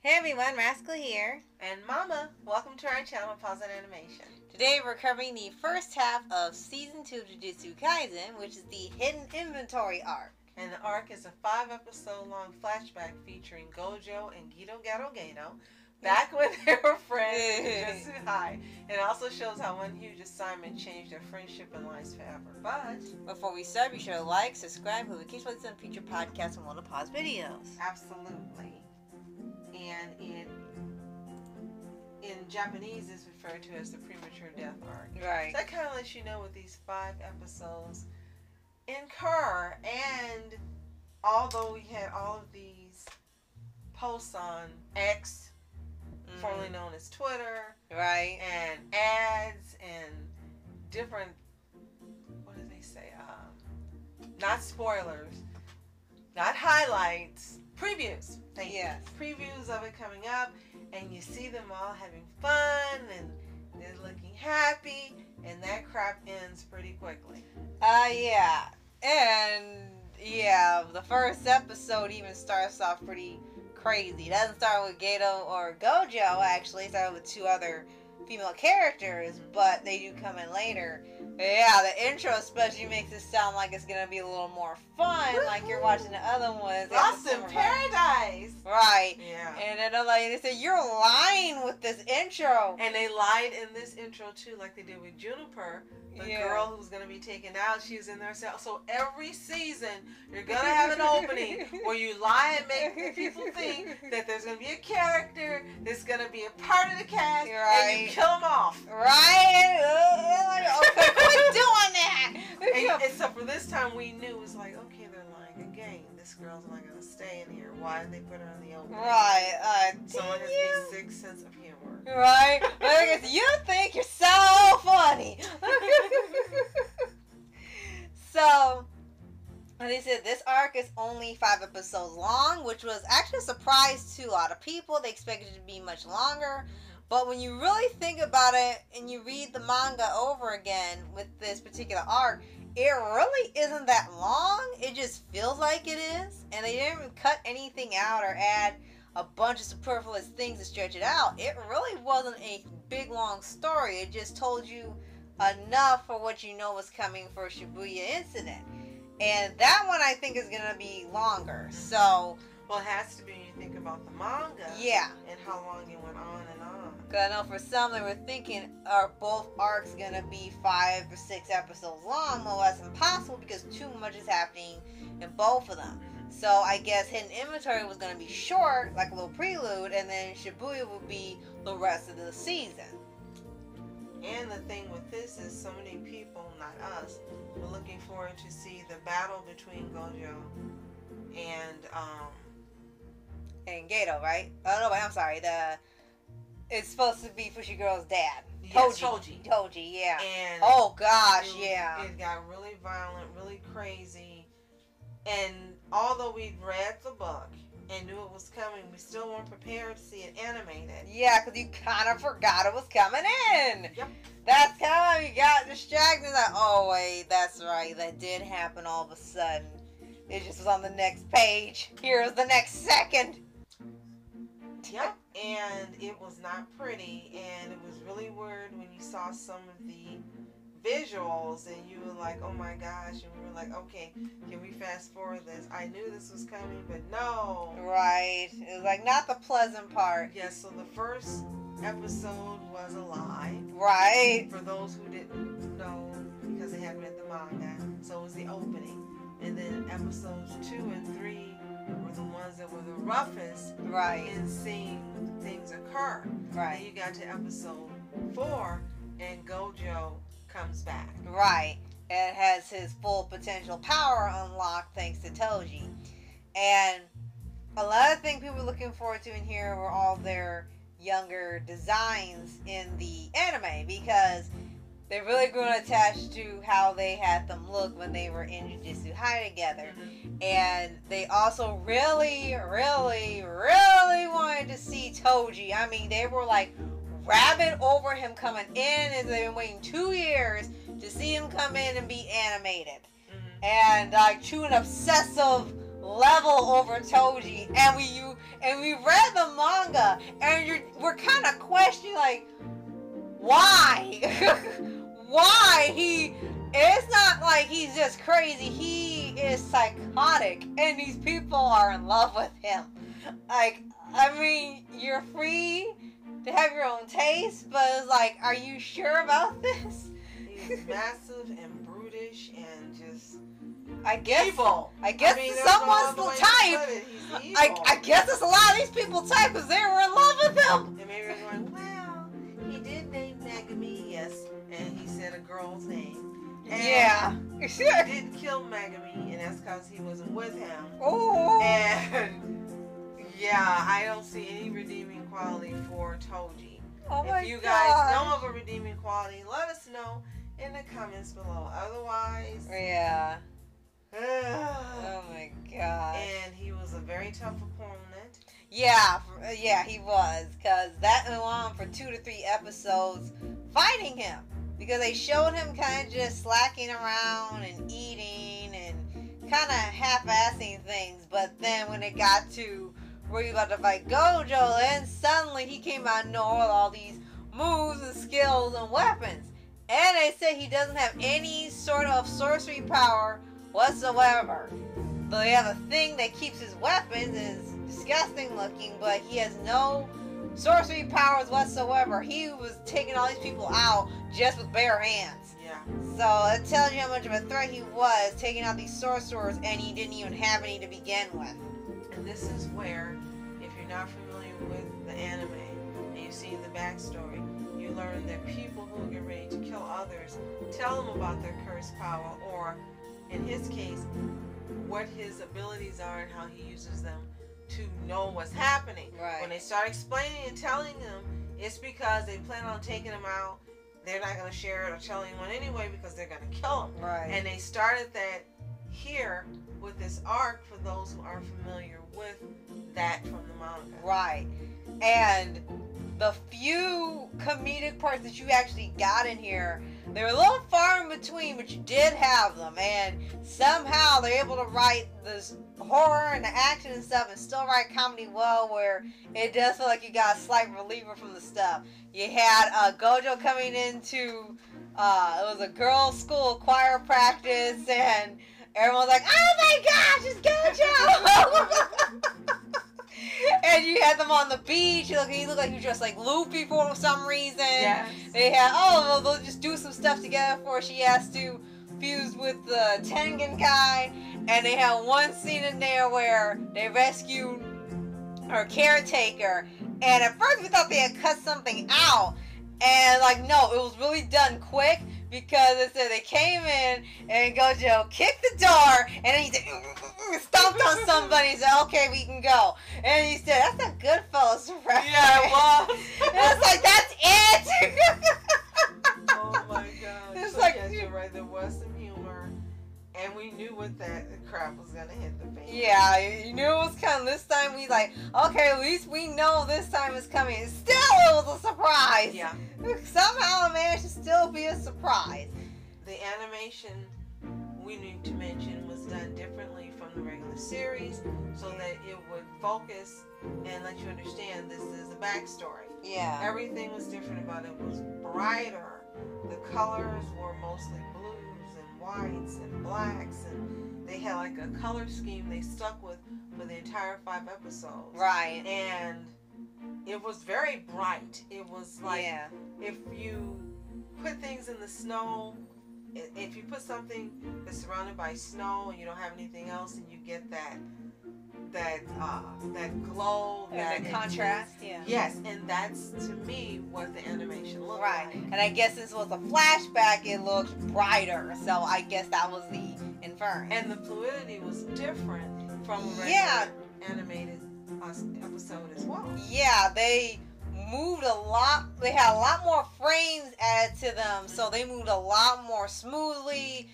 Hey everyone, Rascal here. And Mama, welcome to our channel, Paws On Animation. Today we're covering the first half of Season 2 of Jujutsu Kaisen, which is the Hidden Inventory arc. And the arc is a five episode long flashback featuring Gojo and Geto Gato Gato back when they were friends Jujutsu High. It also shows how one huge assignment changed their friendship and lives forever. But Before we start, be sure to like, subscribe, who occasionally send future podcasts and want to pause videos. absolutely. And in in Japanese is referred to as the premature death arc. Right. So that kind of lets you know what these five episodes incur. And although we had all of these posts on X, Mhm. formerly known as Twitter, Right. and ads and different, what do they say? Um, not spoilers, not highlights, previews. Thank you. Previews of it coming up, and you see them all having fun and they're looking happy, and that crap ends pretty quickly. Uh, yeah. And, yeah, the first episode even starts off pretty crazy. It doesn't start with Gato or Gojo, mm-hmm. actually. It started with two other female characters, but they do come in later. But yeah, the intro especially makes it sound like it's gonna be a little more fun, like you're watching the other ones. Lost in Right. Paradise. Right. Yeah. And then I'm like, they said, you're lying with this intro. And they lied in this intro too, like they did with Juniper, the Yeah. girl who's gonna be taken out. She's in there. So so every season, you're gonna have an opening where you lie and make people think that there's gonna be a character that's gonna be a part of the cast, and you kill them off. Right? Okay, quit doing that. And, so for this time, we knew it was like, okay, they're lying again. This girl's not gonna stay in here. Why did they put her in the opening? Right. Uh, Someone has you- a sick sense of humor. Right? Because you think you're so funny. so, and they said this arc is only five episodes long, which was actually a surprise to a lot of people. They expected it to be much longer. But when you really think about it and you read the manga over again with this particular arc, it really isn't that long. It just feels like it is. And they didn't even cut anything out or add a bunch of superfluous things to stretch it out. It really wasn't a big long story. It just told you enough for what you know was coming for Shibuya incident. And that one I think is gonna be longer. So Well, it has to be when you think about the manga. yeah. And how long it went on and on. Cause I know for some they were thinking are both arcs gonna be five or six episodes long? Well that's impossible because too much is happening in both of them. So I guess Hidden Inventory was gonna be short, like a little prelude, and then Shibuya would be the rest of the season. And the thing with this is so many people, not us, were looking forward to see the battle between Gojo and um And Gato, right? Oh no, wait, I'm sorry. The it's supposed to be Fushiguro's dad. Yes, Toji. Toji. Toji, yeah. and Oh gosh, it yeah. It got really violent, really crazy. And although we'd read the book and knew it was coming, we still weren't prepared to see it animated. Yeah, because you kind of forgot it was coming in. Yep. That's kind of you got distracted. Like, oh wait, that's right. That did happen all of a sudden. It just was on the next page. Here's the next second. Yep. And it was not pretty, and it was really weird when you saw some of the visuals and you were like, oh my gosh, and we were like, okay, can we fast forward this? I knew this was coming, but no. Right. It was like not the pleasant part. Yes, so the first episode was a lie. Right. For those who didn't know, because they hadn't read the manga, so it was the opening. And then episodes two and three were the ones that were the roughest Right. in seeing things occur. Right. you got to episode four, and Gojo comes back. Right. And has his full potential power unlocked thanks to Toji. And a lot of things people were looking forward to in here were all their younger designs in the anime because they really grew attached to how they had them look when they were in Jujutsu High together. Mm-hmm. And they also really, really, really wanted to see Toji. I mean, they were like rabid over him coming in, and they've been waiting two years to see him come in and be animated. Mhm. And like true an obsessive level over Toji, and we you and we read the manga, and you're we're kind of questioning like why, why he. It's not like he's just crazy. He is psychotic, and these people are in love with him. Like, I mean, you're free to have your own taste, but it's like, are you sure about this? He's massive and brutish and just I guess. evil. I guess mean, it's no someone's other type. I. I guess it's a lot of these people type because they were in love with him. And going, well, he did name Megumi, yes, and he said a girl's name. And Yeah. He didn't kill Megumi, and that's because he wasn't with him. Oh. And yeah, I don't see any redeeming quality for Toji. oh if you guys know of a redeeming quality, let us know in the comments below. Otherwise, oh, Yeah. Oh my god. and he was a very tough opponent. Yeah, for- uh, yeah, he was. Because that went on for two to three episodes fighting him. Because they showed him kind of just slacking around and eating and kind of half assing things. But then when it got to where you about to fight Gojo, and suddenly he came out of nowhere with all these moves and skills and weapons. And they say he doesn't have any sort of sorcery power whatsoever. Though they have a thing that keeps his weapons is disgusting looking, but he has no sorcery powers whatsoever. He was taking all these people out just with bare hands. Yeah. So it tells you how much of a threat he was, taking out these sorcerers, and he didn't even have any to begin with. This is where, if you're not familiar with the anime and you see the backstory, you learn that people who get ready to kill others tell them about their cursed power, or in his case, what his abilities are and how he uses them to know what's happening. Right. When they start explaining and telling them, it's because they plan on taking them out. They're not going to share it or tell anyone anyway because they're going to kill them. Right. And they started that here with this arc for those who aren't familiar with that from the manga. Right. And the few comedic parts that you actually got in here, they're a little far in between, but you did have them. And somehow they're able to write this horror and the action and stuff and still write comedy well where it does feel like you got a slight reliever from the stuff. You had uh, Gojo coming into, uh, it was a girls' school choir practice and everyone's like, oh my gosh, it's Gojo! and you had them on the beach. You Look, he looked like he was just like Luffy for some reason. Yes. They had oh, well, they'll just do some stuff together before she has to fuse with the Tengen guy. And they had one scene in there where they rescued her caretaker. And at first we thought they had cut something out. And like no, it was really done quick because it said they came in and Gojo kicked the door and then he said, stomped on somebody and said, okay, we can go. And he said, that's a good fellas reference. Yeah, it was. And it's like, that's it! oh my god. It's so like- yes, you're right. There was and we knew what that crap was gonna hit the fan. yeah, you knew it was coming. This time we like, okay, at least we know this time is coming. Still, it was a surprise. Yeah. Somehow it managed to still be a surprise. The animation we need to mention was done differently from the regular series, so that it would focus and let you understand this is the backstory. Yeah. Everything was different about it. It was brighter. The colors were mostly blues and whites and blacks, and they had like a color scheme they stuck with for the entire five episodes. Right. And it was very bright. It was like yeah. if you put things in the snow, if you put something that's surrounded by snow and you don't have anything else, and you get that that uh, that glow, that And intense- contrast. Yeah. Yes, and that's to me what the animation looked Right. like. And I guess this was a flashback, it looked brighter. So I guess that was the inference. And the fluidity was different from a regular Yeah. animated uh, episode as well. yeah, they moved a lot. They had a lot more frames added to them, so they moved a lot more smoothly.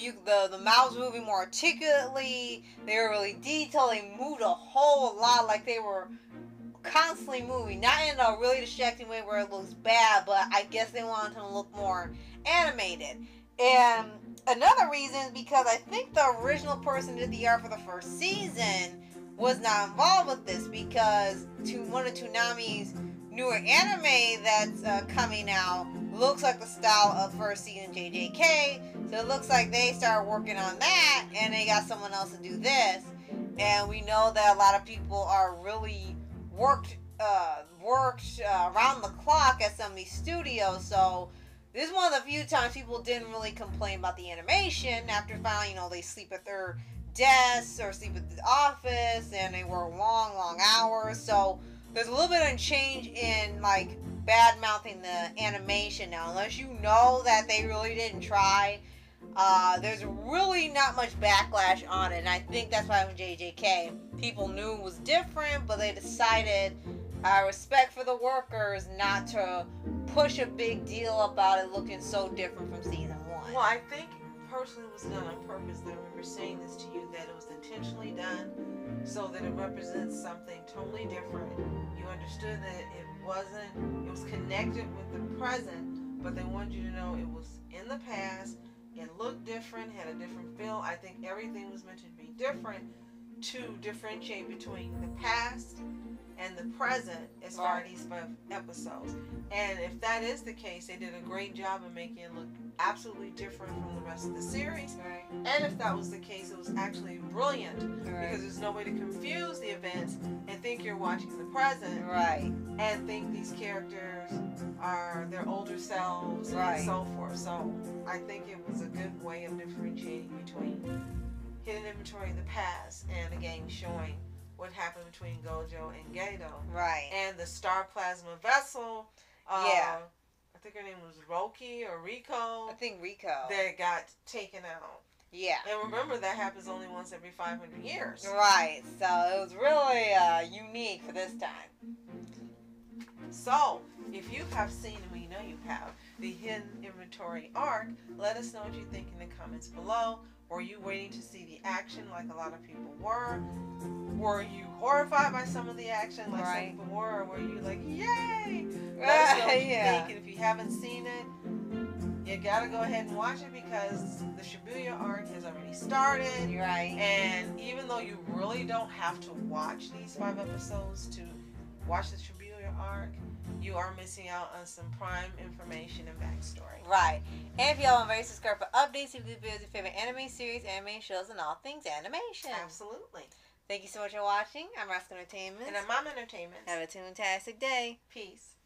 You the the mouths moving more articulately. They were really detailed. They moved a whole lot, like they were constantly moving. Not in a really distracting way where it looks bad, but I guess they wanted to look more animated. And another reason is because I think the original person did the art for the first season was not involved with this because to one of Toonami's newer anime that's uh, coming out looks like the style of first season JJK. So it looks like they started working on that and they got someone else to do this. And we know that a lot of people are really worked uh, worked uh, around the clock at some of these studios. So this is one of the few times people didn't really complain about the animation after finally, you know, they sleep at their desks or sleep at the office and they work long, long hours. So there's a little bit of a change in like bad mouthing the animation now, unless you know that they really didn't try. Uh, there's really not much backlash on it, and I think that's why with JJK, people knew it was different, but they decided, out of respect for the workers, not to push a big deal about it looking so different from season one. Well, I think personally was done on purpose. I remember saying this to you that it was intentionally done so that it represents something totally different. You understood that it wasn't, it was connected with the present, but they wanted you to know it was in the past. It looked different, had a different feel. I think everything was meant to be different to differentiate between the past and the present as far as these episodes. And if that is the case, they did a great job of making it look absolutely different from the rest of the series. Right. And if that was the case, it was actually brilliant Right. because there's no way to confuse the events and think you're watching the present Right. and think these characters are their older selves Right. and so forth. So I think it was a good way of differentiating between hidden inventory in the past and again showing what happened between Gojo and Gato Right. and the star plasma vessel. Uh, Yeah. I think her name was Roki or Rico. I think Rico. That got taken out. Yeah. And remember, that happens only once every 500 years. Right. So it was really uh, unique for this time. So, if you have seen, and we know you have, the hidden inventory arc, let us know what you think in the comments below. Were you waiting to see the action like a lot of people were? Were you horrified by some of the action like Right. some people were? Or were you like, yay? Let us know what you yeah. think. And if you haven't seen it, you gotta go ahead and watch it because the Shibuya arc has already started. You're right. And even though you really don't have to watch these five episodes to watch the Shibuya arc, you are missing out on some prime information and backstory. Right. And if y'all want very subscribe for updates, you videos your favorite anime series, anime shows, and all things animation. Absolutely. Thank you so much for watching. I'm Rascal Entertainment. And I'm Mom Entertainment. Have a fantastic day. Peace.